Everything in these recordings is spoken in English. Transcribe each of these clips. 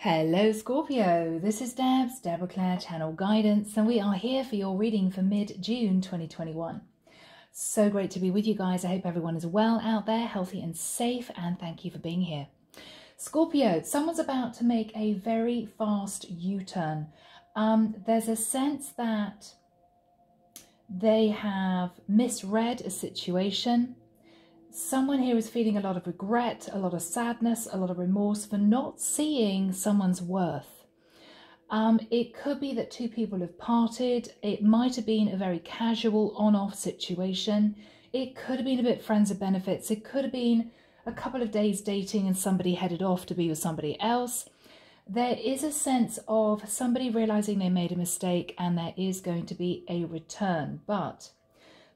Hello, Scorpio. This is Debs, Deborah Clare Channel Guidance, and we are here for your reading for mid June 2021. So great to be with you guys. I hope everyone is well out there, healthy and safe, and thank you for being here. Scorpio, someone's about to make a very fast U turn. Um, there's a sense that they have misread a situation Someone here is feeling a lot of regret, a lot of sadness, a lot of remorse for not seeing someone's worth. Um, it could be that two people have parted. It might have been a very casual on-off situation. It could have been a bit friends of benefits. It could have been a couple of days dating and somebody headed off to be with somebody else. There is a sense of somebody realizing they made a mistake and there is going to be a return. But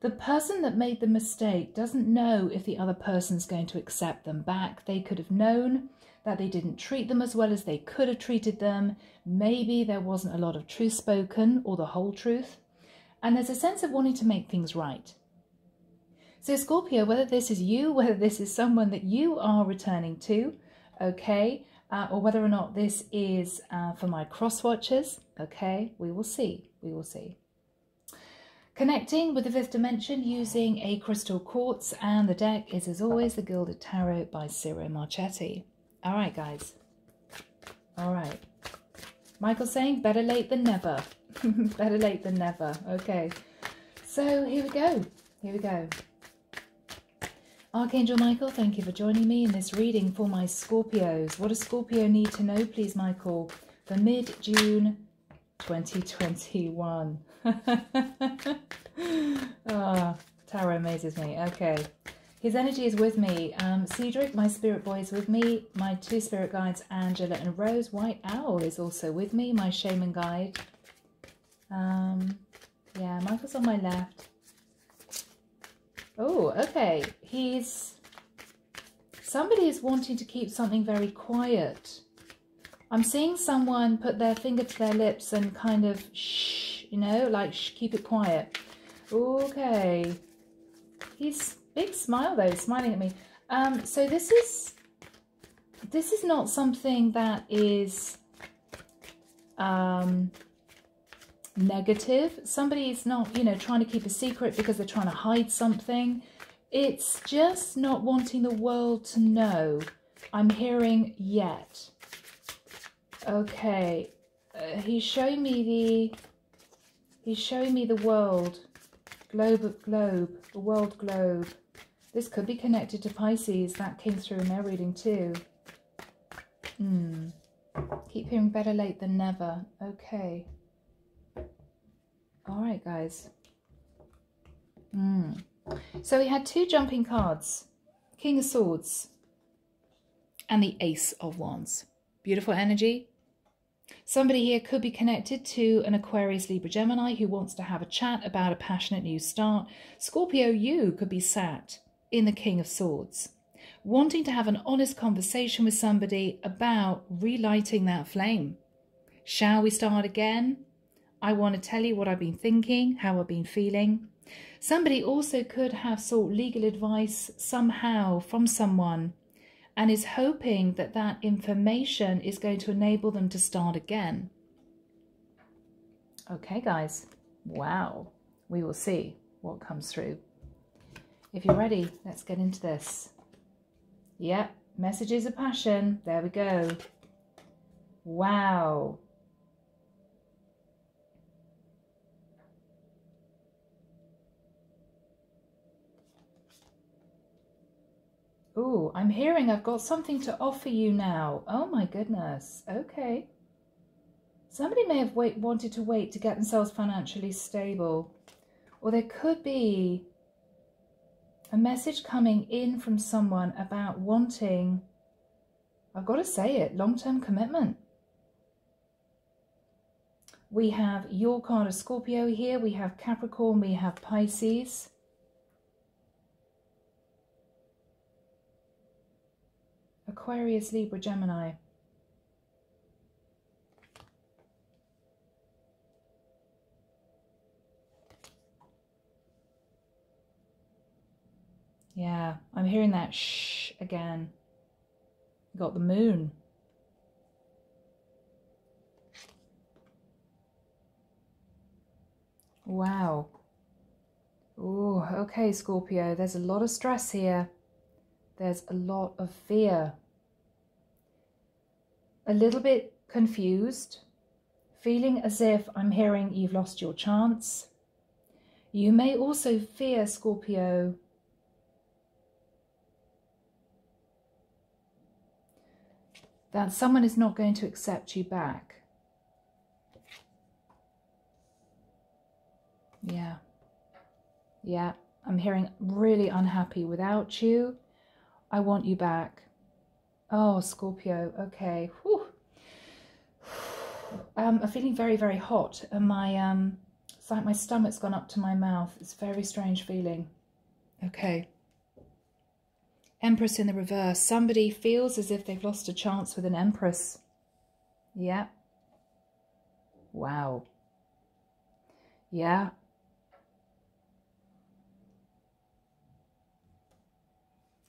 the person that made the mistake doesn't know if the other person's going to accept them back. They could have known that they didn't treat them as well as they could have treated them. Maybe there wasn't a lot of truth spoken or the whole truth. And there's a sense of wanting to make things right. So Scorpio, whether this is you, whether this is someone that you are returning to, okay, uh, or whether or not this is uh, for my cross watchers, okay, we will see, we will see. Connecting with the fifth dimension using a crystal quartz and the deck is as always the Gilded Tarot by Ciro Marchetti. All right, guys. All right. Michael saying better late than never. better late than never. Okay. So here we go. Here we go. Archangel Michael, thank you for joining me in this reading for my Scorpios. What does Scorpio need to know, please, Michael, for mid-June 2021? oh, tarot amazes me. Okay. His energy is with me. Um, Cedric, my spirit boy, is with me. My two spirit guides, Angela and Rose. White Owl is also with me, my shaman guide. Um, yeah, Michael's on my left. Oh, okay. He's... Somebody is wanting to keep something very quiet. I'm seeing someone put their finger to their lips and kind of shh, you know, like shh, keep it quiet. Okay. He's big smile though, smiling at me. Um, so this is this is not something that is um, negative. Somebody is not, you know, trying to keep a secret because they're trying to hide something. It's just not wanting the world to know. I'm hearing yet. Okay. Uh, he's showing me the... He's showing me the world. Globe globe. The world globe. This could be connected to Pisces. That came through in their reading too. Hmm. Keep hearing better late than never. Okay. All right, guys. Hmm. So we had two jumping cards. King of Swords and the Ace of Wands. Beautiful energy. Somebody here could be connected to an Aquarius, Libra, Gemini who wants to have a chat about a passionate new start. Scorpio, you could be sat in the King of Swords, wanting to have an honest conversation with somebody about relighting that flame. Shall we start again? I want to tell you what I've been thinking, how I've been feeling. Somebody also could have sought legal advice somehow from someone and is hoping that that information is going to enable them to start again. Okay, guys. Wow. We will see what comes through. If you're ready, let's get into this. Yep, messages of passion. There we go. Wow. Oh, I'm hearing I've got something to offer you now. Oh my goodness. Okay. Somebody may have wait, wanted to wait to get themselves financially stable. Or there could be a message coming in from someone about wanting, I've got to say it, long-term commitment. We have your card of Scorpio here. We have Capricorn. We have Pisces. Aquarius, Libra, Gemini. Yeah, I'm hearing that shh again. Got the moon. Wow. Oh, okay, Scorpio. There's a lot of stress here. There's a lot of fear. A little bit confused. Feeling as if I'm hearing you've lost your chance. You may also fear, Scorpio, that someone is not going to accept you back. Yeah. Yeah. I'm hearing really unhappy without you. I want you back. Oh, Scorpio. Okay. Um, I'm feeling very, very hot. And my, um, it's like my stomach's gone up to my mouth. It's a very strange feeling. Okay. Empress in the reverse. Somebody feels as if they've lost a chance with an Empress. Yeah. Wow. Yeah.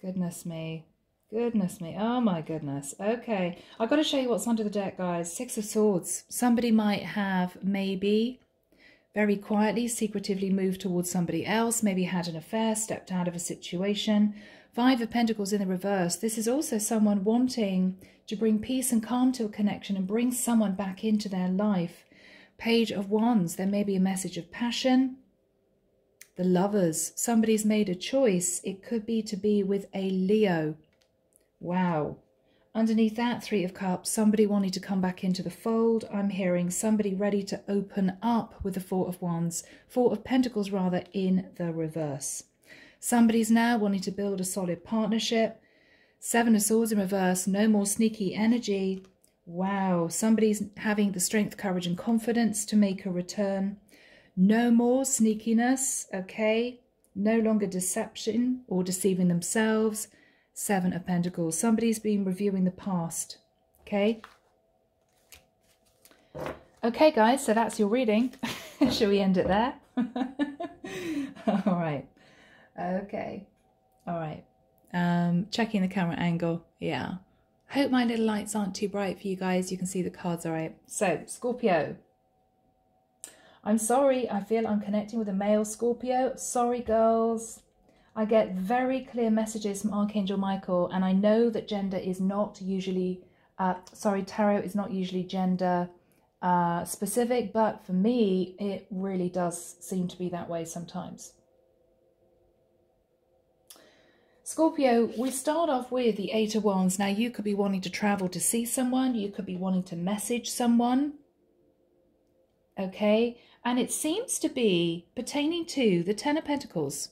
Goodness me. Goodness me. Oh my goodness. Okay. I've got to show you what's under the deck, guys. Six of Swords. Somebody might have maybe very quietly, secretively moved towards somebody else, maybe had an affair, stepped out of a situation. Five of Pentacles in the reverse. This is also someone wanting to bring peace and calm to a connection and bring someone back into their life. Page of Wands. There may be a message of passion, the lovers. Somebody's made a choice. It could be to be with a Leo. Wow. Underneath that, Three of Cups, somebody wanting to come back into the fold. I'm hearing somebody ready to open up with the Four of Wands. Four of Pentacles, rather, in the reverse. Somebody's now wanting to build a solid partnership. Seven of Swords in reverse, no more sneaky energy. Wow, somebody's having the strength, courage and confidence to make a return. No more sneakiness, okay? No longer deception or deceiving themselves. Seven of Pentacles. Somebody's been reviewing the past, okay? Okay, guys, so that's your reading. Shall we end it there? All right. Okay. All right. Um, checking the camera angle. Yeah. Hope my little lights aren't too bright for you guys. You can see the cards all right. So, Scorpio. I'm sorry, I feel I'm connecting with a male Scorpio. Sorry, girls. I get very clear messages from Archangel Michael, and I know that gender is not usually, uh, sorry, tarot is not usually gender uh, specific, but for me, it really does seem to be that way sometimes. Scorpio, we start off with the Eight of Wands. Now, you could be wanting to travel to see someone. You could be wanting to message someone. Okay, and it seems to be pertaining to the Ten of Pentacles.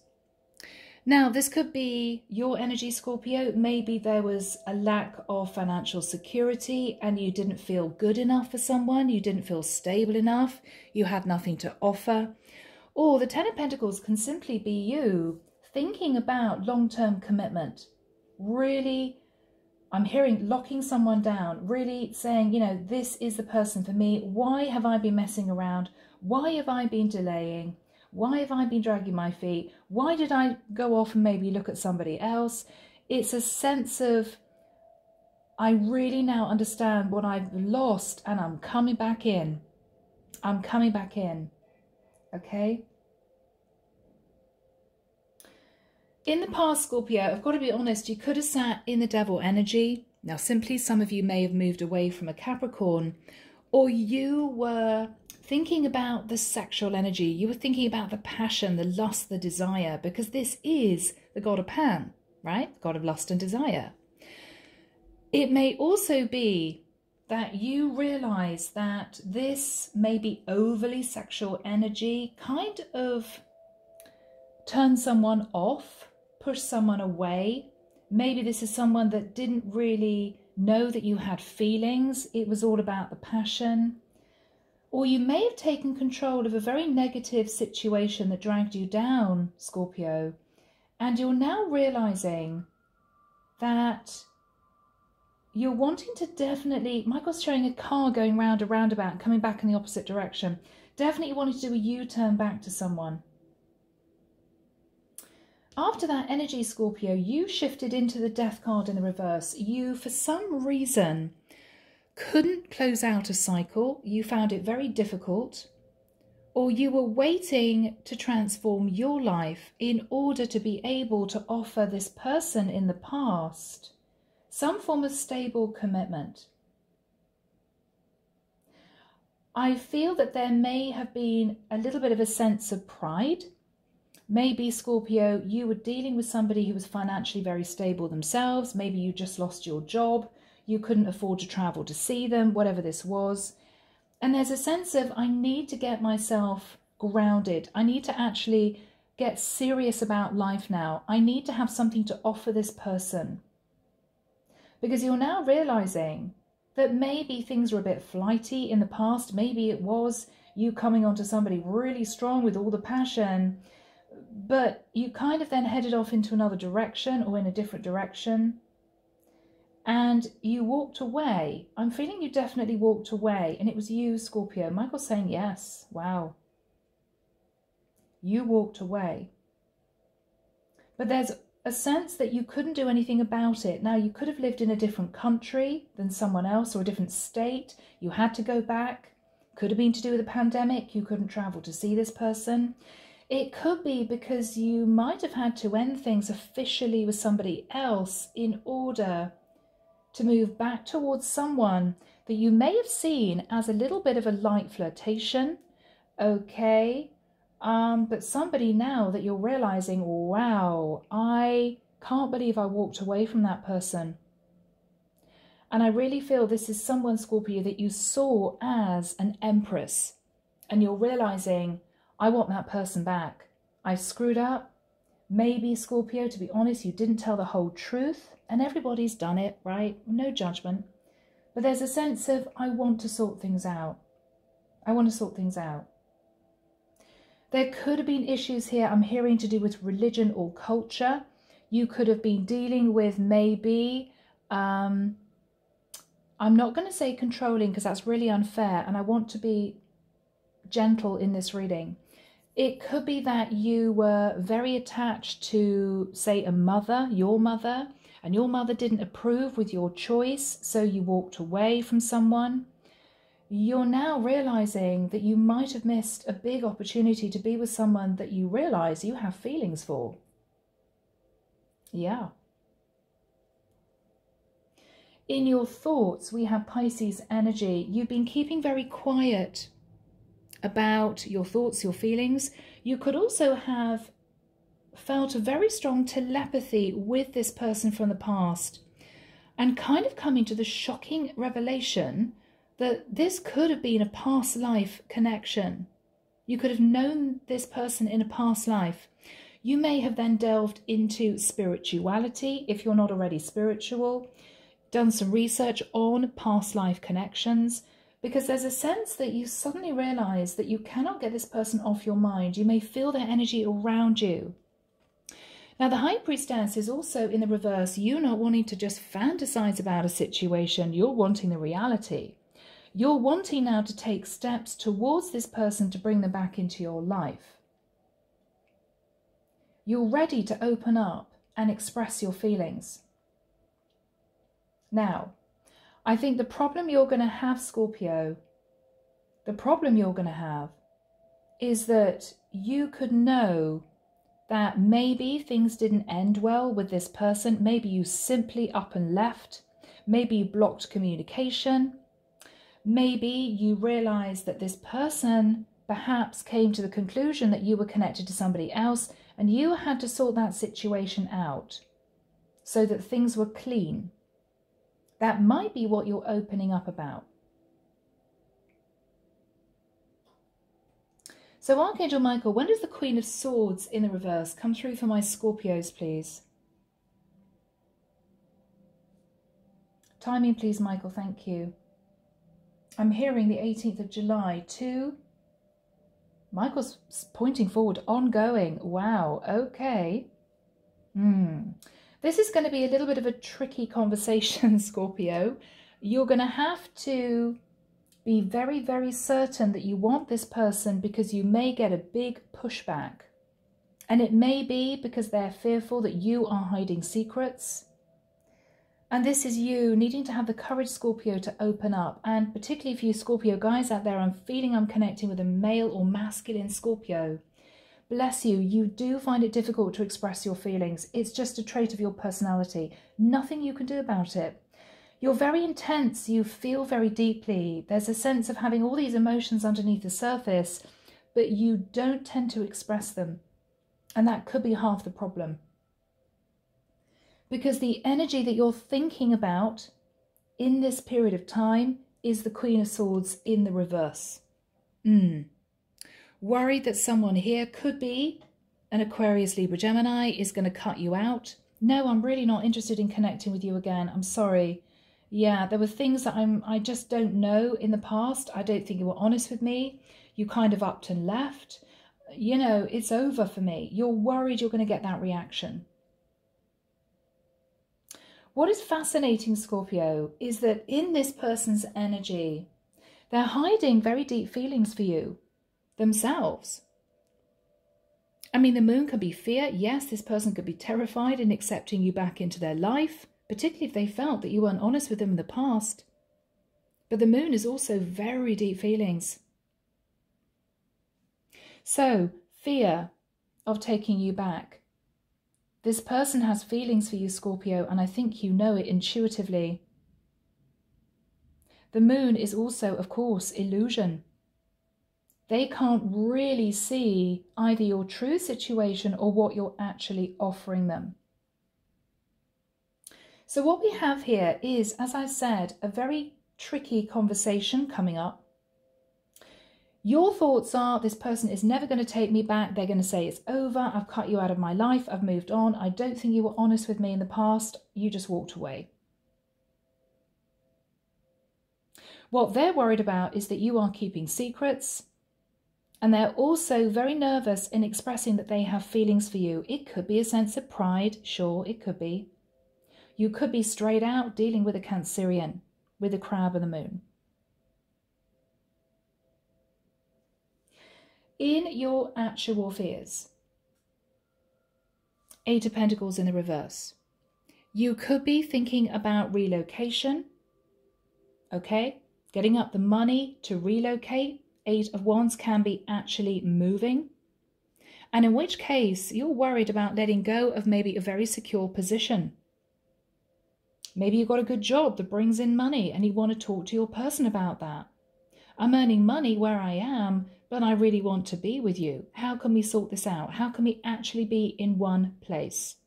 Now, this could be your energy, Scorpio. Maybe there was a lack of financial security and you didn't feel good enough for someone. You didn't feel stable enough. You had nothing to offer. Or the Ten of Pentacles can simply be you thinking about long-term commitment. Really, I'm hearing locking someone down. Really saying, you know, this is the person for me. Why have I been messing around? Why have I been delaying? Why have I been dragging my feet? Why did I go off and maybe look at somebody else? It's a sense of, I really now understand what I've lost and I'm coming back in. I'm coming back in. Okay? In the past, Scorpio, I've got to be honest, you could have sat in the devil energy. Now, simply some of you may have moved away from a Capricorn, or you were thinking about the sexual energy, you were thinking about the passion, the lust, the desire, because this is the god of Pan, right? The god of lust and desire. It may also be that you realize that this maybe overly sexual energy kind of turns someone off, push someone away. Maybe this is someone that didn't really know that you had feelings. It was all about the passion. Or you may have taken control of a very negative situation that dragged you down, Scorpio, and you're now realizing that you're wanting to definitely, Michael's showing a car going round a roundabout, coming back in the opposite direction. Definitely wanting to do a U-turn back to someone. After that energy, Scorpio, you shifted into the death card in the reverse. You, for some reason, couldn't close out a cycle, you found it very difficult, or you were waiting to transform your life in order to be able to offer this person in the past some form of stable commitment. I feel that there may have been a little bit of a sense of pride. Maybe, Scorpio, you were dealing with somebody who was financially very stable themselves. Maybe you just lost your job. You couldn't afford to travel to see them, whatever this was. And there's a sense of, I need to get myself grounded. I need to actually get serious about life now. I need to have something to offer this person. Because you're now realizing that maybe things were a bit flighty in the past. Maybe it was you coming onto somebody really strong with all the passion, but you kind of then headed off into another direction or in a different direction and you walked away. I'm feeling you definitely walked away, and it was you, Scorpio. Michael's saying yes. Wow. You walked away. But there's a sense that you couldn't do anything about it. Now, you could have lived in a different country than someone else or a different state. You had to go back. Could have been to do with a pandemic. You couldn't travel to see this person. It could be because you might have had to end things officially with somebody else in order to move back towards someone that you may have seen as a little bit of a light flirtation, okay? Um, but somebody now that you're realizing, wow, I can't believe I walked away from that person. And I really feel this is someone, Scorpio, that you saw as an empress. And you're realizing, I want that person back. I screwed up. Maybe, Scorpio, to be honest, you didn't tell the whole truth and everybody's done it, right? No judgment. But there's a sense of, I want to sort things out. I want to sort things out. There could have been issues here, I'm hearing, to do with religion or culture. You could have been dealing with maybe, um, I'm not going to say controlling because that's really unfair, and I want to be gentle in this reading. It could be that you were very attached to, say, a mother, your mother, and your mother didn't approve with your choice, so you walked away from someone, you're now realizing that you might have missed a big opportunity to be with someone that you realize you have feelings for. Yeah. In your thoughts, we have Pisces energy. You've been keeping very quiet about your thoughts, your feelings. You could also have felt a very strong telepathy with this person from the past and kind of coming to the shocking revelation that this could have been a past life connection. You could have known this person in a past life. You may have then delved into spirituality if you're not already spiritual, done some research on past life connections, because there's a sense that you suddenly realize that you cannot get this person off your mind. You may feel their energy around you. Now, the High Priestess is also in the reverse. You're not wanting to just fantasize about a situation, you're wanting the reality. You're wanting now to take steps towards this person to bring them back into your life. You're ready to open up and express your feelings. Now, I think the problem you're going to have, Scorpio, the problem you're going to have is that you could know that maybe things didn't end well with this person. Maybe you simply up and left. Maybe you blocked communication. Maybe you realized that this person perhaps came to the conclusion that you were connected to somebody else and you had to sort that situation out so that things were clean. That might be what you're opening up about. So Archangel Michael, when does the Queen of Swords in the reverse come through for my Scorpios, please? Timing, please, Michael. Thank you. I'm hearing the 18th of July. Two. Michael's pointing forward. Ongoing. Wow. Okay. Hmm. This is going to be a little bit of a tricky conversation, Scorpio. You're going to have to be very, very certain that you want this person because you may get a big pushback. And it may be because they're fearful that you are hiding secrets. And this is you needing to have the courage, Scorpio, to open up. And particularly for you Scorpio guys out there, I'm feeling I'm connecting with a male or masculine Scorpio. Bless you, you do find it difficult to express your feelings. It's just a trait of your personality. Nothing you can do about it. You're very intense, you feel very deeply. There's a sense of having all these emotions underneath the surface, but you don't tend to express them. And that could be half the problem because the energy that you're thinking about in this period of time is the Queen of Swords in the reverse. Mm. Worried that someone here could be an Aquarius, Libra, Gemini is going to cut you out. No, I'm really not interested in connecting with you again. I'm sorry. Yeah, there were things that I'm I just don't know in the past. I don't think you were honest with me. You kind of upped and left. You know, it's over for me. You're worried you're going to get that reaction. What is fascinating, Scorpio, is that in this person's energy, they're hiding very deep feelings for you themselves. I mean, the moon can be fear. Yes, this person could be terrified in accepting you back into their life, particularly if they felt that you weren't honest with them in the past. But the moon is also very deep feelings. So, fear of taking you back, this person has feelings for you, Scorpio, and I think you know it intuitively. The moon is also, of course, illusion. They can't really see either your true situation or what you're actually offering them. So, what we have here is, as I said, a very tricky conversation coming up your thoughts are this person is never going to take me back. They're going to say it's over. I've cut you out of my life. I've moved on. I don't think you were honest with me in the past. You just walked away. What they're worried about is that you are keeping secrets. And they're also very nervous in expressing that they have feelings for you. It could be a sense of pride. Sure, it could be. You could be straight out dealing with a Cancerian, with the crab and the moon. in your actual fears. Eight of Pentacles in the reverse. You could be thinking about relocation, okay? Getting up the money to relocate. Eight of Wands can be actually moving. And in which case, you're worried about letting go of maybe a very secure position. Maybe you've got a good job that brings in money and you want to talk to your person about that. I'm earning money where I am, but I really want to be with you. How can we sort this out? How can we actually be in one place?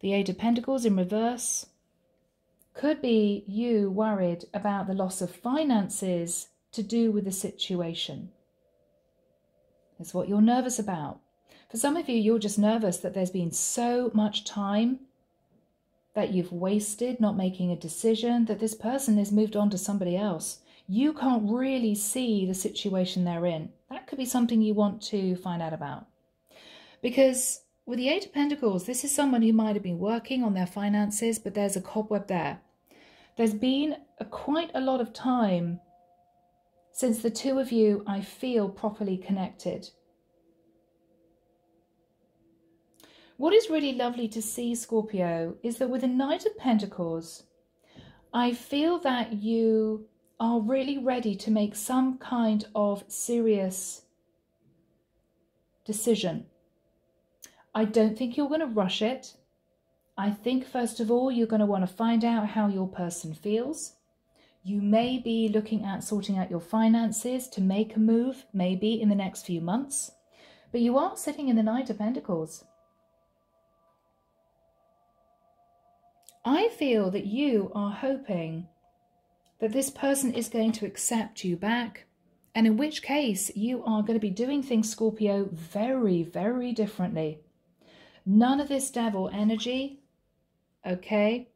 The Eight of Pentacles in reverse could be you worried about the loss of finances to do with the situation. That's what you're nervous about. For some of you, you're just nervous that there's been so much time that you've wasted not making a decision, that this person has moved on to somebody else you can't really see the situation they're in. That could be something you want to find out about. Because with the Eight of Pentacles, this is someone who might have been working on their finances, but there's a cobweb there. There's been a, quite a lot of time since the two of you, I feel, properly connected. What is really lovely to see, Scorpio, is that with the Knight of Pentacles, I feel that you are really ready to make some kind of serious decision. I don't think you're going to rush it. I think, first of all, you're going to want to find out how your person feels. You may be looking at sorting out your finances to make a move, maybe in the next few months. But you are sitting in the Knight of Pentacles. I feel that you are hoping that this person is going to accept you back. And in which case, you are going to be doing things, Scorpio, very, very differently. None of this devil energy, okay?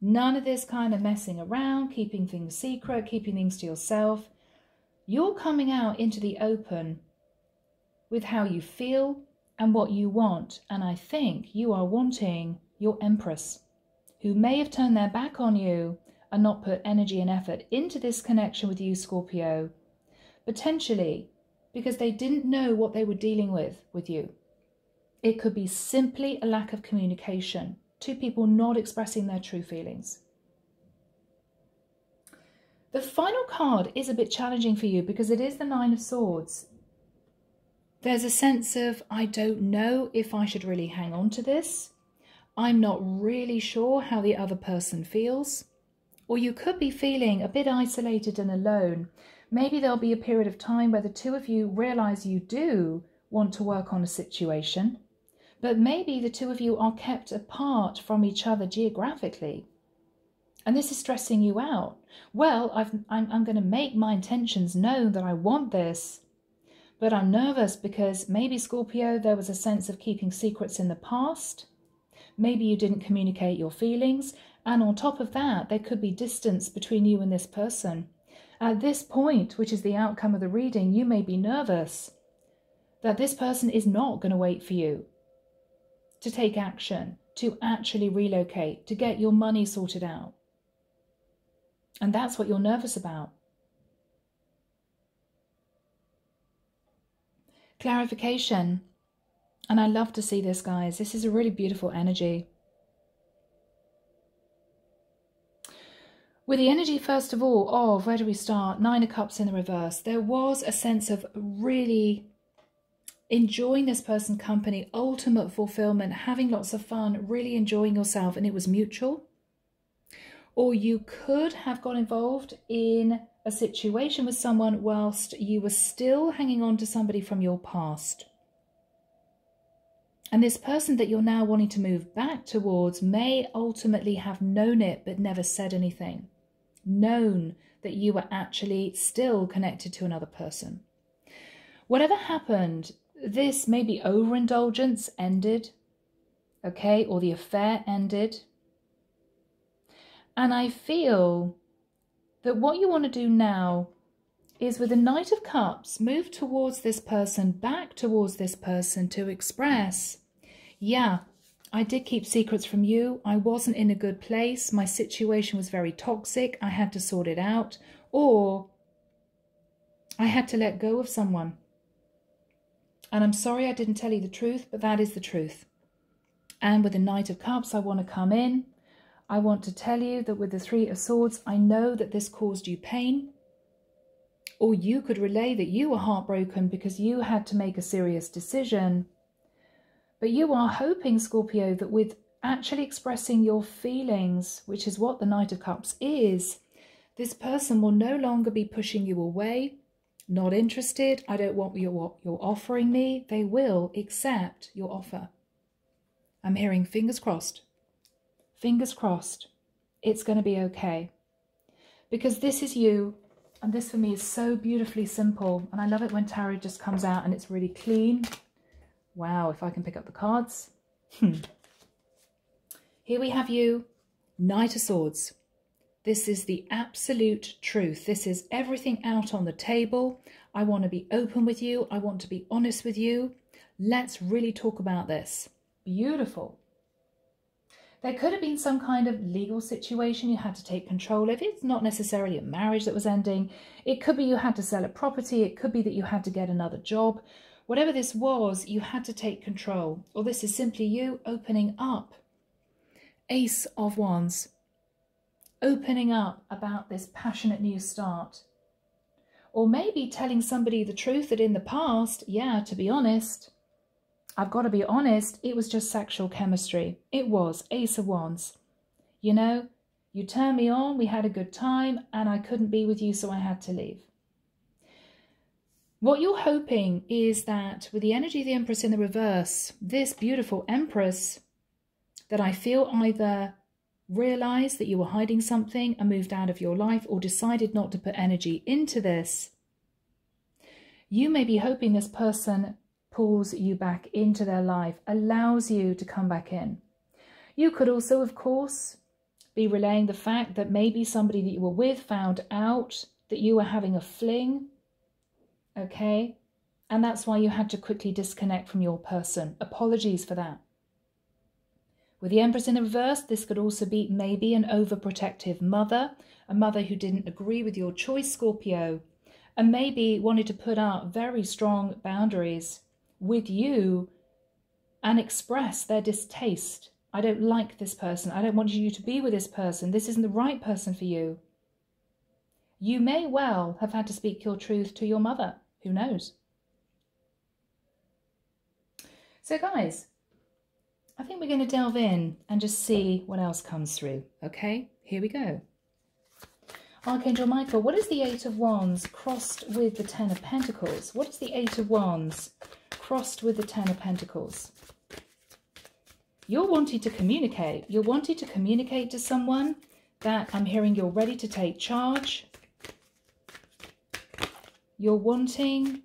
None of this kind of messing around, keeping things secret, keeping things to yourself. You're coming out into the open with how you feel and what you want. And I think you are wanting your Empress, who may have turned their back on you and not put energy and effort into this connection with you, Scorpio, potentially because they didn't know what they were dealing with with you. It could be simply a lack of communication, two people not expressing their true feelings. The final card is a bit challenging for you because it is the Nine of Swords. There's a sense of, I don't know if I should really hang on to this. I'm not really sure how the other person feels. Or you could be feeling a bit isolated and alone. Maybe there'll be a period of time where the two of you realize you do want to work on a situation, but maybe the two of you are kept apart from each other geographically. And this is stressing you out. Well, i am I'm, I'm going to make my intentions known that I want this, but I'm nervous because maybe, Scorpio, there was a sense of keeping secrets in the past. Maybe you didn't communicate your feelings. And on top of that, there could be distance between you and this person. At this point, which is the outcome of the reading, you may be nervous that this person is not going to wait for you to take action, to actually relocate, to get your money sorted out. And that's what you're nervous about. Clarification. And I love to see this, guys. This is a really beautiful energy. With the energy, first of all, of where do we start? Nine of Cups in the reverse. There was a sense of really enjoying this person company, ultimate fulfillment, having lots of fun, really enjoying yourself, and it was mutual. Or you could have got involved in a situation with someone whilst you were still hanging on to somebody from your past. And this person that you're now wanting to move back towards may ultimately have known it but never said anything known that you were actually still connected to another person. Whatever happened, this maybe overindulgence ended, okay, or the affair ended. And I feel that what you want to do now is with the Knight of Cups, move towards this person, back towards this person to express, yeah, I did keep secrets from you. I wasn't in a good place. My situation was very toxic. I had to sort it out. Or I had to let go of someone. And I'm sorry I didn't tell you the truth, but that is the truth. And with the Knight of Cups, I want to come in. I want to tell you that with the Three of Swords, I know that this caused you pain. Or you could relay that you were heartbroken because you had to make a serious decision but you are hoping, Scorpio, that with actually expressing your feelings, which is what the Knight of Cups is, this person will no longer be pushing you away, not interested, I don't want your, what you're offering me. They will accept your offer. I'm hearing fingers crossed. Fingers crossed. It's going to be okay. Because this is you, and this for me is so beautifully simple. And I love it when tarot just comes out and it's really clean Wow, if I can pick up the cards. Hmm. Here we have you, Knight of Swords. This is the absolute truth. This is everything out on the table. I want to be open with you. I want to be honest with you. Let's really talk about this. Beautiful. There could have been some kind of legal situation you had to take control of. It's not necessarily a marriage that was ending. It could be you had to sell a property. It could be that you had to get another job. Whatever this was, you had to take control, or this is simply you opening up. Ace of Wands. Opening up about this passionate new start. Or maybe telling somebody the truth that in the past, yeah, to be honest, I've got to be honest, it was just sexual chemistry. It was Ace of Wands. You know, you turned me on, we had a good time, and I couldn't be with you, so I had to leave. What you're hoping is that with the energy of the Empress in the reverse, this beautiful Empress that I feel either realized that you were hiding something and moved out of your life or decided not to put energy into this, you may be hoping this person pulls you back into their life, allows you to come back in. You could also, of course, be relaying the fact that maybe somebody that you were with found out that you were having a fling okay? And that's why you had to quickly disconnect from your person. Apologies for that. With the Empress in reverse, this could also be maybe an overprotective mother, a mother who didn't agree with your choice, Scorpio, and maybe wanted to put out very strong boundaries with you and express their distaste. I don't like this person. I don't want you to be with this person. This isn't the right person for you. You may well have had to speak your truth to your mother. Who knows? So, guys, I think we're going to delve in and just see what else comes through. Okay, here we go. Archangel Michael, what is the Eight of Wands crossed with the Ten of Pentacles? What is the Eight of Wands crossed with the Ten of Pentacles? You're wanting to communicate. You're wanting to communicate to someone that I'm hearing you're ready to take charge. You're wanting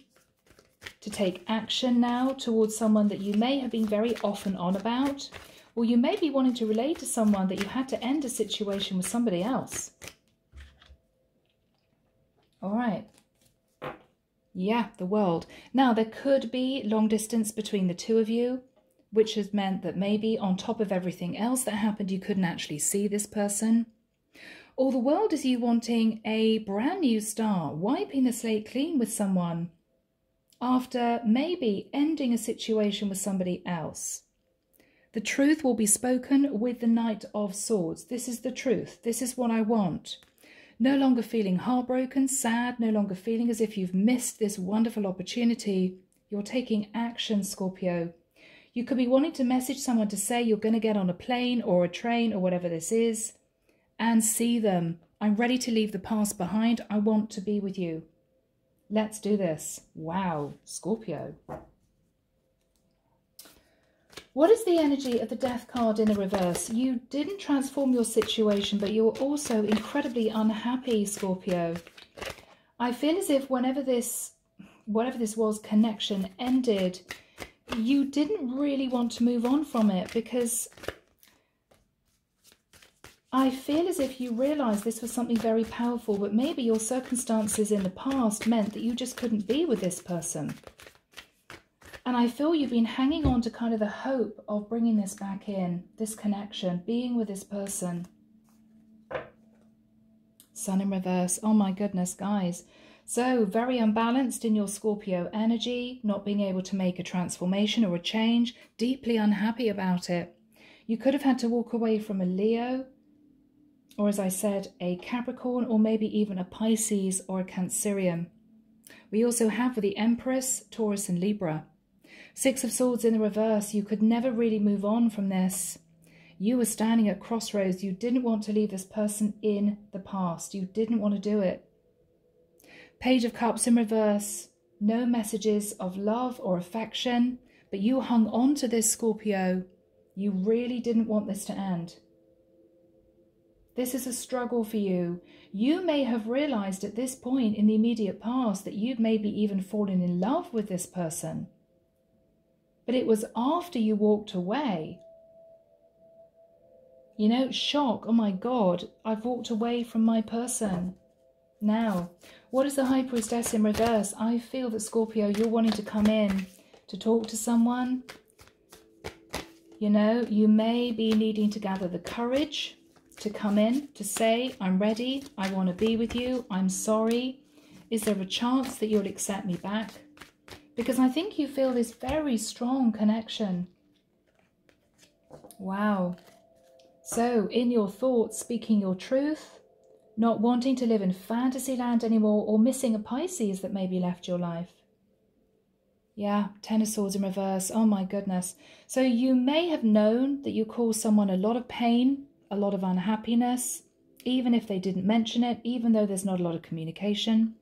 to take action now towards someone that you may have been very off and on about, or you may be wanting to relate to someone that you had to end a situation with somebody else. All right. Yeah, the world. Now, there could be long distance between the two of you, which has meant that maybe on top of everything else that happened, you couldn't actually see this person. Or the world is you wanting a brand new start, wiping the slate clean with someone after maybe ending a situation with somebody else. The truth will be spoken with the Knight of Swords. This is the truth. This is what I want. No longer feeling heartbroken, sad, no longer feeling as if you've missed this wonderful opportunity. You're taking action, Scorpio. You could be wanting to message someone to say you're going to get on a plane or a train or whatever this is and see them. I'm ready to leave the past behind. I want to be with you. Let's do this. Wow, Scorpio. What is the energy of the death card in the reverse? You didn't transform your situation, but you're also incredibly unhappy, Scorpio. I feel as if whenever this, whatever this was, connection ended, you didn't really want to move on from it because I feel as if you realised this was something very powerful, but maybe your circumstances in the past meant that you just couldn't be with this person. And I feel you've been hanging on to kind of the hope of bringing this back in, this connection, being with this person. Sun in reverse. Oh my goodness, guys. So very unbalanced in your Scorpio energy, not being able to make a transformation or a change, deeply unhappy about it. You could have had to walk away from a Leo, or as I said, a Capricorn, or maybe even a Pisces or a Cancerian. We also have for the Empress, Taurus and Libra. Six of Swords in the reverse, you could never really move on from this. You were standing at crossroads. You didn't want to leave this person in the past. You didn't want to do it. Page of Cups in reverse. No messages of love or affection, but you hung on to this, Scorpio. You really didn't want this to end. This is a struggle for you. You may have realized at this point in the immediate past that you'd maybe even fallen in love with this person. But it was after you walked away. You know, shock. Oh my God, I've walked away from my person. Now, what is the High Priestess in reverse? I feel that Scorpio, you're wanting to come in to talk to someone. You know, you may be needing to gather the courage to come in, to say, I'm ready, I want to be with you, I'm sorry. Is there a chance that you'll accept me back? because I think you feel this very strong connection. Wow. So, in your thoughts, speaking your truth, not wanting to live in fantasy land anymore, or missing a Pisces that maybe left your life. Yeah, Ten of Swords in reverse. Oh my goodness. So, you may have known that you caused someone a lot of pain, a lot of unhappiness, even if they didn't mention it, even though there's not a lot of communication.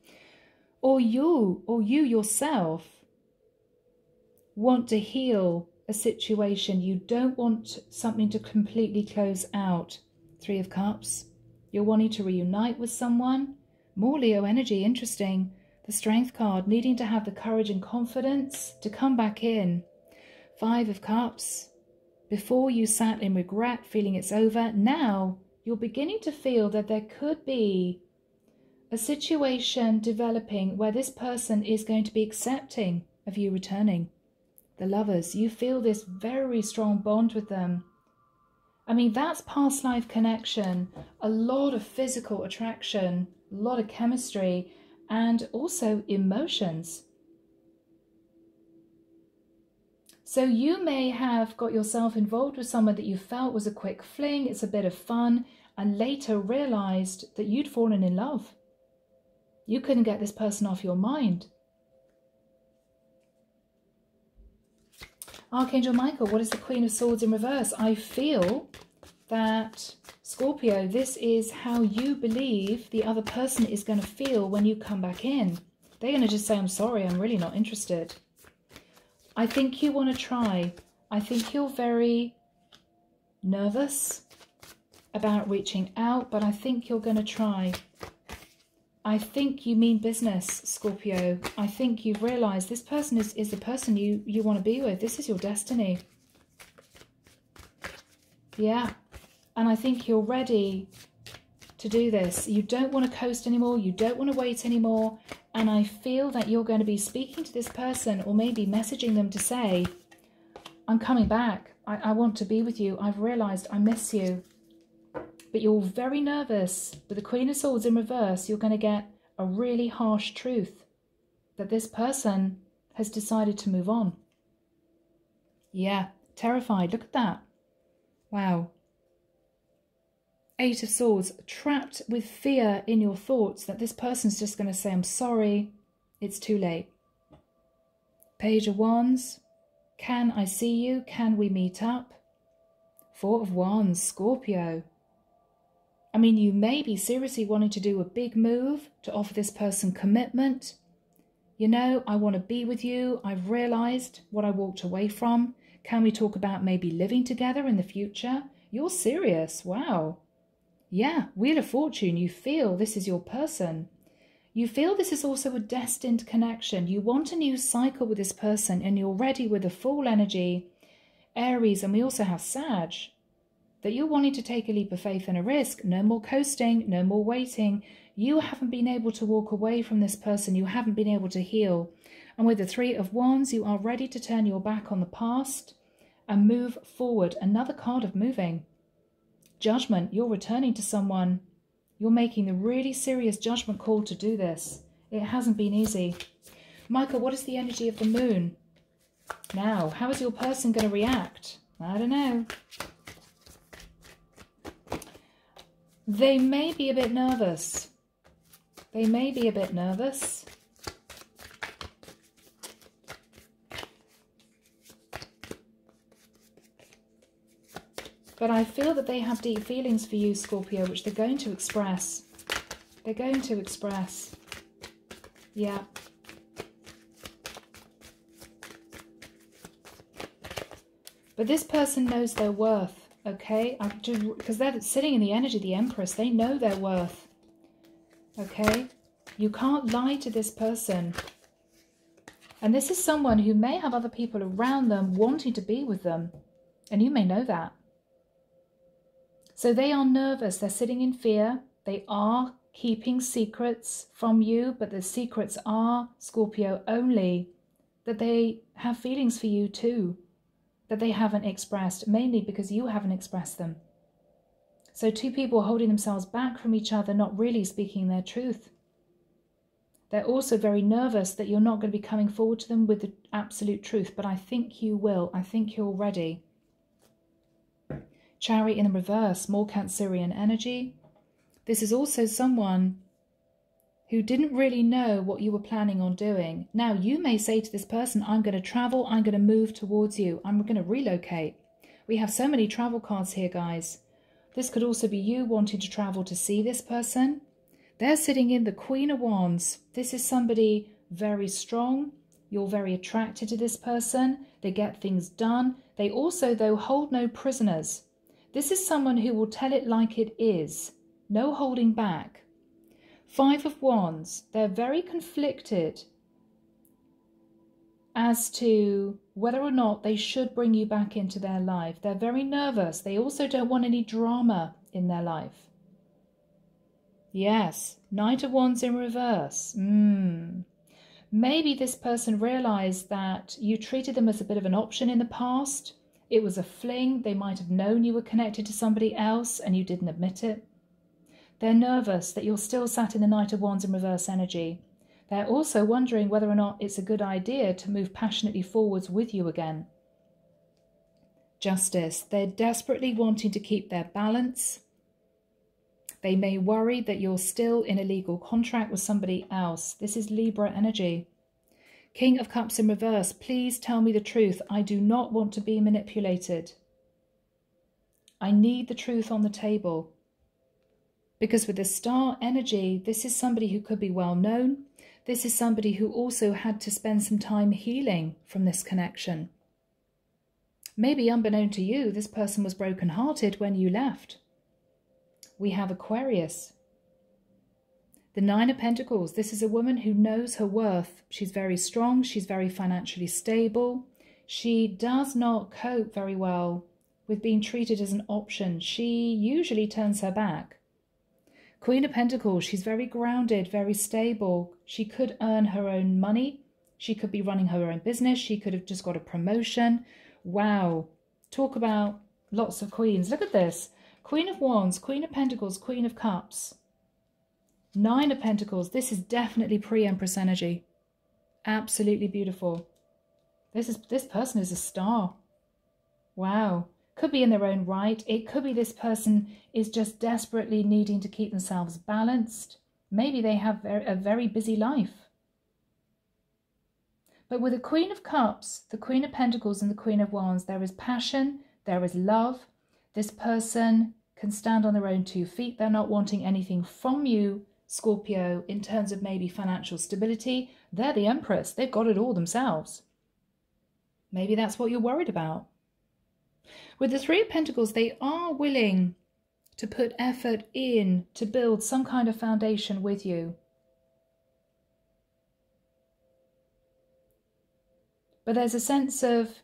Or you, or you yourself, want to heal a situation. You don't want something to completely close out. Three of Cups. You're wanting to reunite with someone. More Leo energy, interesting. The Strength card, needing to have the courage and confidence to come back in. Five of Cups. Before you sat in regret, feeling it's over, now you're beginning to feel that there could be a situation developing where this person is going to be accepting of you returning the lovers. You feel this very strong bond with them. I mean, that's past life connection, a lot of physical attraction, a lot of chemistry, and also emotions. So you may have got yourself involved with someone that you felt was a quick fling, it's a bit of fun, and later realized that you'd fallen in love. You couldn't get this person off your mind. Archangel Michael, what is the Queen of Swords in reverse? I feel that, Scorpio, this is how you believe the other person is going to feel when you come back in. They're going to just say, I'm sorry, I'm really not interested. I think you want to try. I think you're very nervous about reaching out, but I think you're going to try. I think you mean business, Scorpio. I think you've realized this person is, is the person you, you want to be with. This is your destiny. Yeah. And I think you're ready to do this. You don't want to coast anymore. You don't want to wait anymore. And I feel that you're going to be speaking to this person or maybe messaging them to say, I'm coming back. I, I want to be with you. I've realized I miss you. But you're very nervous. With the Queen of Swords in reverse, you're going to get a really harsh truth that this person has decided to move on. Yeah, terrified. Look at that. Wow. Eight of Swords, trapped with fear in your thoughts that this person's just going to say, I'm sorry, it's too late. Page of Wands, can I see you? Can we meet up? Four of Wands, Scorpio. I mean, you may be seriously wanting to do a big move to offer this person commitment. You know, I want to be with you. I've realized what I walked away from. Can we talk about maybe living together in the future? You're serious. Wow. Yeah, Wheel of Fortune, you feel this is your person. You feel this is also a destined connection. You want a new cycle with this person and you're ready with a full energy. Aries, and we also have Sag, that you're wanting to take a leap of faith and a risk. No more coasting, no more waiting. You haven't been able to walk away from this person. You haven't been able to heal. And with the Three of Wands, you are ready to turn your back on the past and move forward. Another card of moving judgment. You're returning to someone. You're making the really serious judgment call to do this. It hasn't been easy. Michael, what is the energy of the moon? Now, how is your person going to react? I don't know. They may be a bit nervous. They may be a bit nervous. But I feel that they have deep feelings for you, Scorpio, which they're going to express. They're going to express. Yeah. But this person knows their worth, okay? Because they're sitting in the energy of the Empress. They know their worth, okay? You can't lie to this person. And this is someone who may have other people around them wanting to be with them. And you may know that. So they are nervous, they're sitting in fear, they are keeping secrets from you, but the secrets are, Scorpio, only that they have feelings for you too, that they haven't expressed, mainly because you haven't expressed them. So two people holding themselves back from each other, not really speaking their truth. They're also very nervous that you're not going to be coming forward to them with the absolute truth, but I think you will. I think you're ready. Chariot in the reverse, more Cancerian energy. This is also someone who didn't really know what you were planning on doing. Now, you may say to this person, I'm going to travel, I'm going to move towards you, I'm going to relocate. We have so many travel cards here, guys. This could also be you wanting to travel to see this person. They're sitting in the Queen of Wands. This is somebody very strong. You're very attracted to this person. They get things done. They also, though, hold no prisoners. This is someone who will tell it like it is, no holding back. Five of Wands, they're very conflicted as to whether or not they should bring you back into their life. They're very nervous. They also don't want any drama in their life. Yes, Knight of Wands in reverse. Mm. Maybe this person realized that you treated them as a bit of an option in the past it was a fling. They might have known you were connected to somebody else and you didn't admit it. They're nervous that you're still sat in the Knight of Wands in reverse energy. They're also wondering whether or not it's a good idea to move passionately forwards with you again. Justice. They're desperately wanting to keep their balance. They may worry that you're still in a legal contract with somebody else. This is Libra energy. King of Cups in reverse, please tell me the truth. I do not want to be manipulated. I need the truth on the table. Because with the star energy, this is somebody who could be well known. This is somebody who also had to spend some time healing from this connection. Maybe unbeknown to you, this person was broken-hearted when you left. We have Aquarius. The Nine of Pentacles. This is a woman who knows her worth. She's very strong. She's very financially stable. She does not cope very well with being treated as an option. She usually turns her back. Queen of Pentacles. She's very grounded, very stable. She could earn her own money. She could be running her own business. She could have just got a promotion. Wow. Talk about lots of queens. Look at this. Queen of Wands, Queen of Pentacles, Queen of Cups. Nine of Pentacles. This is definitely pre-Empress energy. Absolutely beautiful. This is this person is a star. Wow. Could be in their own right. It could be this person is just desperately needing to keep themselves balanced. Maybe they have a very busy life. But with the Queen of Cups, the Queen of Pentacles and the Queen of Wands, there is passion, there is love. This person can stand on their own two feet. They're not wanting anything from you, Scorpio, in terms of maybe financial stability. They're the Empress. They've got it all themselves. Maybe that's what you're worried about. With the Three of Pentacles, they are willing to put effort in to build some kind of foundation with you. But there's a sense of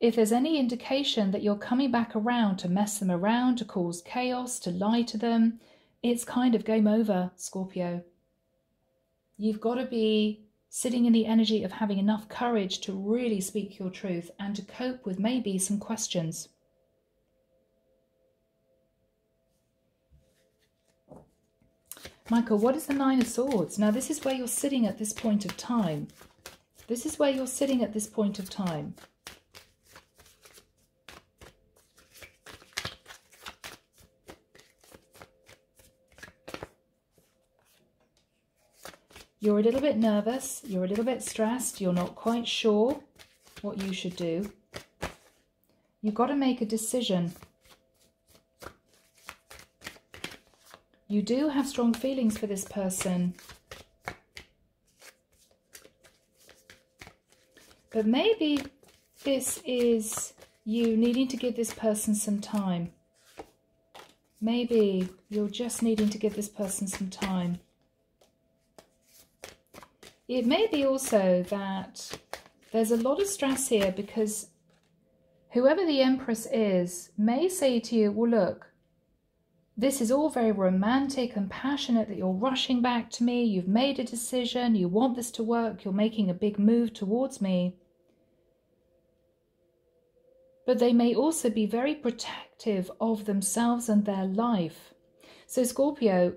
if there's any indication that you're coming back around to mess them around, to cause chaos, to lie to them, it's kind of game over, Scorpio. You've got to be sitting in the energy of having enough courage to really speak your truth and to cope with maybe some questions. Michael, what is the Nine of Swords? Now, this is where you're sitting at this point of time. This is where you're sitting at this point of time. You're a little bit nervous, you're a little bit stressed, you're not quite sure what you should do. You've got to make a decision. You do have strong feelings for this person. But maybe this is you needing to give this person some time. Maybe you're just needing to give this person some time. It may be also that there's a lot of stress here because whoever the Empress is may say to you, well, look, this is all very romantic and passionate that you're rushing back to me. You've made a decision. You want this to work. You're making a big move towards me but they may also be very protective of themselves and their life. So, Scorpio,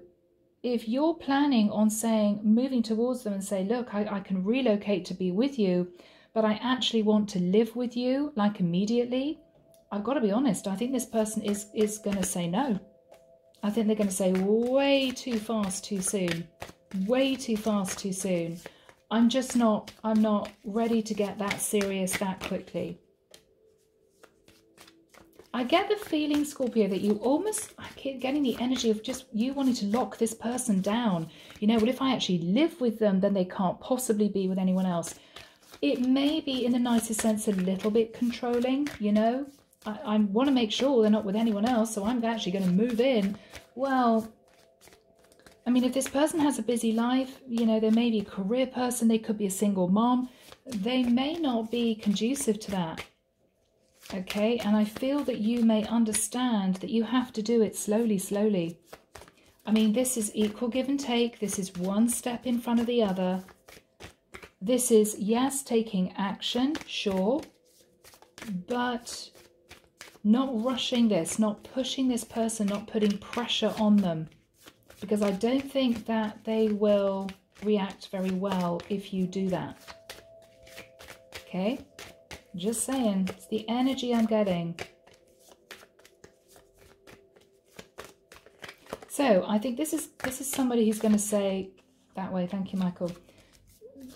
if you're planning on saying, moving towards them and say, look, I, I can relocate to be with you, but I actually want to live with you, like immediately, I've got to be honest, I think this person is, is going to say no. I think they're going to say way too fast, too soon. Way too fast, too soon. I'm just not, I'm not ready to get that serious that quickly. I get the feeling, Scorpio, that you almost, I keep getting the energy of just you wanting to lock this person down. You know, well, if I actually live with them, then they can't possibly be with anyone else. It may be, in the nicest sense, a little bit controlling, you know. I, I want to make sure they're not with anyone else, so I'm actually going to move in. Well, I mean, if this person has a busy life, you know, they may be a career person, they could be a single mom, they may not be conducive to that okay? And I feel that you may understand that you have to do it slowly, slowly. I mean, this is equal give and take. This is one step in front of the other. This is, yes, taking action, sure, but not rushing this, not pushing this person, not putting pressure on them. Because I don't think that they will react very well if you do that. Okay? Just saying. It's the energy I'm getting. So I think this is this is somebody who's going to say that way. Thank you, Michael.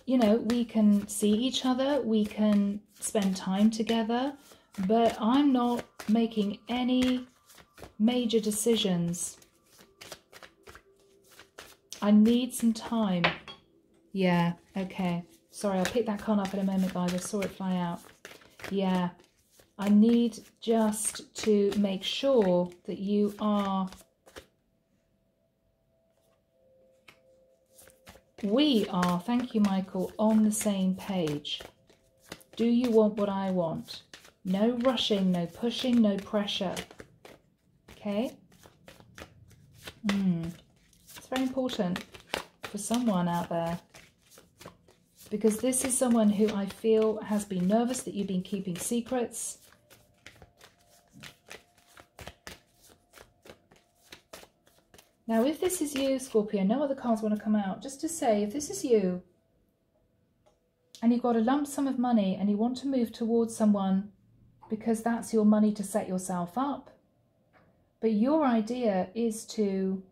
You know, we can see each other. We can spend time together. But I'm not making any major decisions. I need some time. Yeah, okay. Sorry, I'll pick that con up in a moment, guys. I saw it fly out. Yeah, I need just to make sure that you are... We are, thank you, Michael, on the same page. Do you want what I want? No rushing, no pushing, no pressure. Okay? Hmm. It's very important for someone out there. Because this is someone who I feel has been nervous that you've been keeping secrets. Now, if this is you, Scorpio, no other cards want to come out. Just to say, if this is you, and you've got a lump sum of money and you want to move towards someone because that's your money to set yourself up, but your idea is to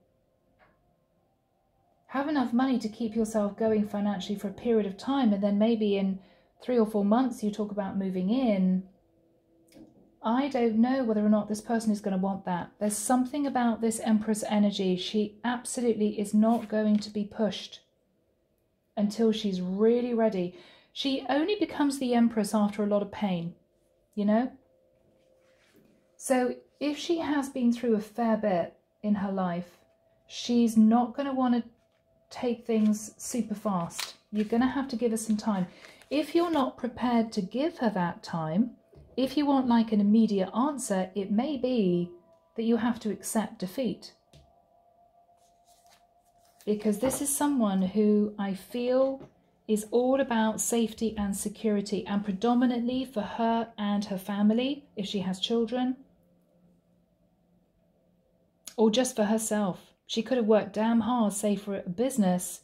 have enough money to keep yourself going financially for a period of time, and then maybe in three or four months you talk about moving in. I don't know whether or not this person is going to want that. There's something about this Empress energy. She absolutely is not going to be pushed until she's really ready. She only becomes the Empress after a lot of pain, you know? So if she has been through a fair bit in her life, she's not going to want to take things super fast. You're going to have to give her some time. If you're not prepared to give her that time, if you want like an immediate answer, it may be that you have to accept defeat. Because this is someone who I feel is all about safety and security and predominantly for her and her family, if she has children, or just for herself. She could have worked damn hard, say, for a business,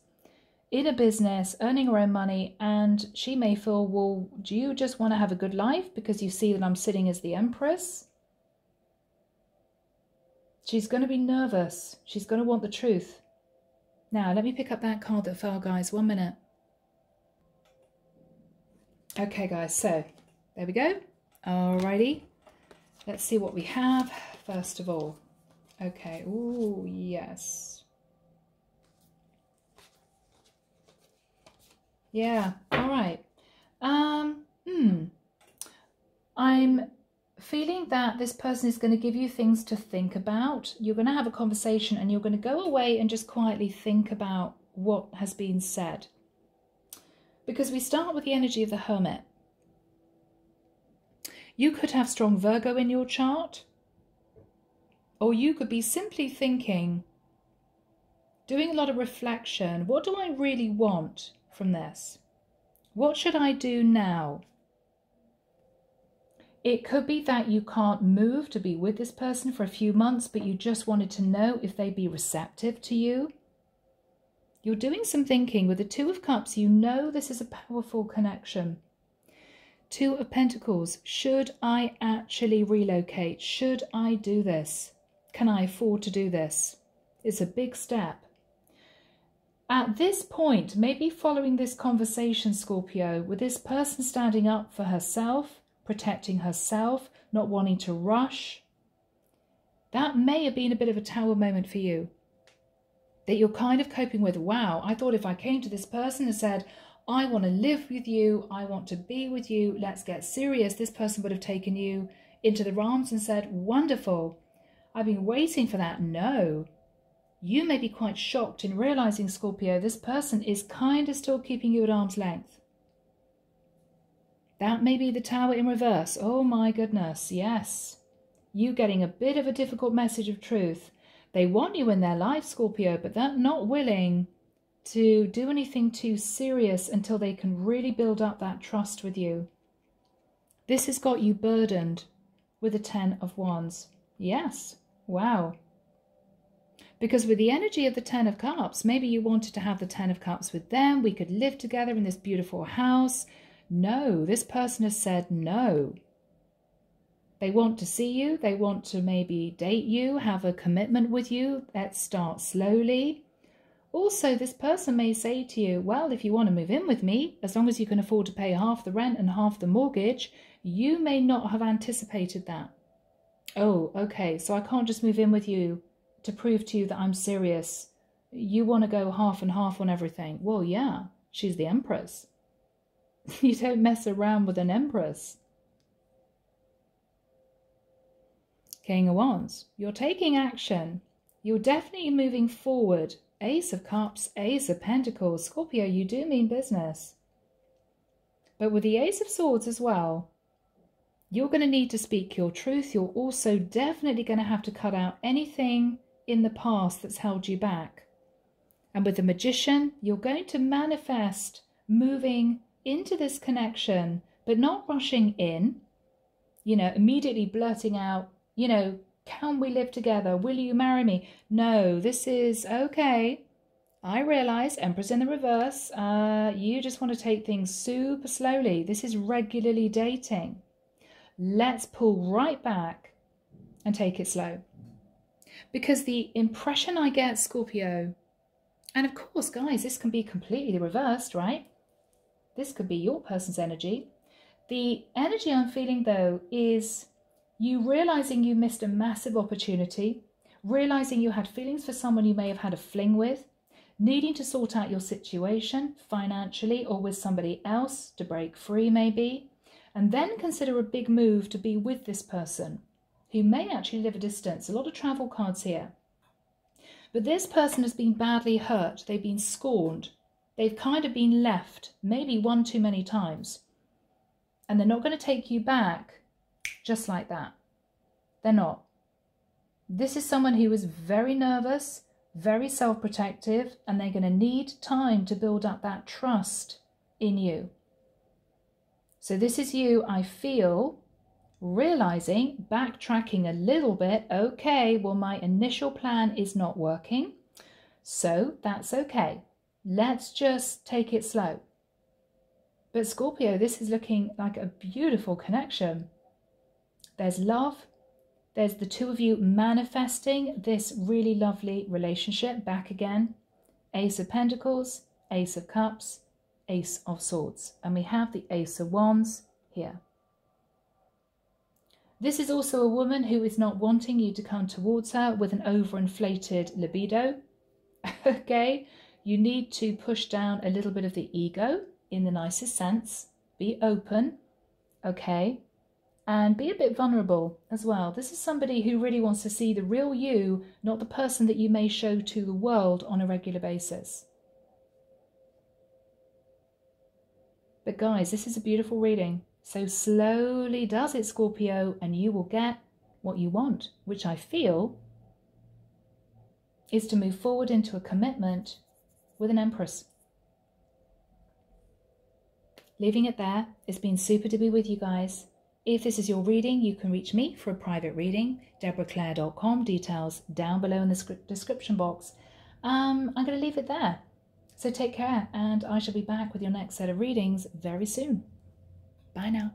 in a business, earning her own money, and she may feel, well, do you just want to have a good life because you see that I'm sitting as the Empress? She's going to be nervous. She's going to want the truth. Now, let me pick up that card that fell, guys. One minute. Okay, guys, so there we go. Alrighty. Let's see what we have first of all. Okay, ooh, yes. Yeah, all right. Um, hmm. I'm feeling that this person is going to give you things to think about. You're going to have a conversation and you're going to go away and just quietly think about what has been said. Because we start with the energy of the hermit. You could have strong Virgo in your chart. Or you could be simply thinking, doing a lot of reflection. What do I really want from this? What should I do now? It could be that you can't move to be with this person for a few months, but you just wanted to know if they'd be receptive to you. You're doing some thinking with the Two of Cups. You know this is a powerful connection. Two of Pentacles. Should I actually relocate? Should I do this? Can I afford to do this? It's a big step. At this point, maybe following this conversation, Scorpio, with this person standing up for herself, protecting herself, not wanting to rush, that may have been a bit of a tower moment for you. That you're kind of coping with, wow, I thought if I came to this person and said, I want to live with you, I want to be with you, let's get serious, this person would have taken you into the arms and said, wonderful, I've been waiting for that. No. You may be quite shocked in realizing, Scorpio, this person is kind of still keeping you at arm's length. That may be the tower in reverse. Oh my goodness, yes. You getting a bit of a difficult message of truth. They want you in their life, Scorpio, but they're not willing to do anything too serious until they can really build up that trust with you. This has got you burdened with the Ten of Wands. Yes, Wow. Because with the energy of the Ten of Cups, maybe you wanted to have the Ten of Cups with them. We could live together in this beautiful house, No, this person has said no. They want to see you. They want to maybe date you, have a commitment with you. Let's start slowly. Also, this person may say to you, well, if you want to move in with me, as long as you can afford to pay half the rent and half the mortgage, you may not have anticipated that. Oh, okay, so I can't just move in with you to prove to you that I'm serious. You want to go half and half on everything. Well, yeah, she's the empress. you don't mess around with an empress. King of Wands, you're taking action. You're definitely moving forward. Ace of Cups, Ace of Pentacles. Scorpio, you do mean business. But with the Ace of Swords as well, you're going to need to speak your truth. You're also definitely going to have to cut out anything in the past that's held you back. And with the Magician, you're going to manifest moving into this connection, but not rushing in, you know, immediately blurting out, you know, can we live together? Will you marry me? No, this is okay. I realize Empress in the reverse. Uh, you just want to take things super slowly. This is regularly dating. Let's pull right back and take it slow. Because the impression I get, Scorpio, and of course, guys, this can be completely reversed, right? This could be your person's energy. The energy I'm feeling, though, is you realizing you missed a massive opportunity, realizing you had feelings for someone you may have had a fling with, needing to sort out your situation financially or with somebody else to break free, maybe, and then consider a big move to be with this person who may actually live a distance. A lot of travel cards here. But this person has been badly hurt, they've been scorned, they've kind of been left, maybe one too many times. And they're not going to take you back just like that. They're not. This is someone who is very nervous, very self protective, and they're going to need time to build up that trust in you. So, this is you, I feel, realizing, backtracking a little bit, okay, well, my initial plan is not working. So, that's okay. Let's just take it slow. But Scorpio, this is looking like a beautiful connection. There's love. There's the two of you manifesting this really lovely relationship back again. Ace of Pentacles, Ace of Cups, Ace of Swords. And we have the Ace of Wands here. This is also a woman who is not wanting you to come towards her with an overinflated libido. okay, you need to push down a little bit of the ego in the nicest sense. Be open, okay? and be a bit vulnerable as well. This is somebody who really wants to see the real you, not the person that you may show to the world on a regular basis. But guys, this is a beautiful reading. So slowly does it, Scorpio, and you will get what you want, which I feel is to move forward into a commitment with an Empress. Leaving it there. It's been super to be with you guys. If this is your reading, you can reach me for a private reading, deborahclare.com, details down below in the description box. Um, I'm going to leave it there. So take care, and I shall be back with your next set of readings very soon. Bye now.